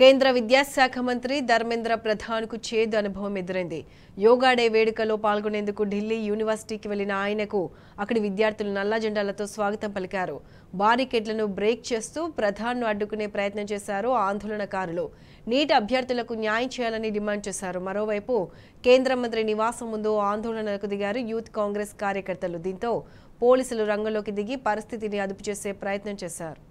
కేంద్ర విద్యాశాఖ మంత్రి ధర్మేంద్ర ప్రధాన్కు చేదు అనుభవం ఎదురైంది. యోగా డే వేడుకలో పాల్గొనేందుకు ఢిల్లీ యూనివర్సిటీకి వెళ్ళిన ఆయనకు అక్కడి విద్యార్థులు నల్ల జెండాలతో స్వాగతం పలికారు. బారికేడ్లను బ్రేక్ చేస్తూ ప్రధాన్ను అడ్డుకునే ప్రయత్నం చేశారు ఆందోళనకారులు. నీట్ అభ్యర్థులకు న్యాయం చేయాలని డిమాండ్ చేశారు. మరోవైపు కేంద్ర మంత్రి నివాసం ముందు ఆందోళనలకు దిగారు యూత్ కాంగ్రెస్ కార్యకర్తలు. దీంతో పోలీసులు రంగంలోకి దిగి పరిస్థితిని అదుపు చేసే ప్రయత్నం చేశారు.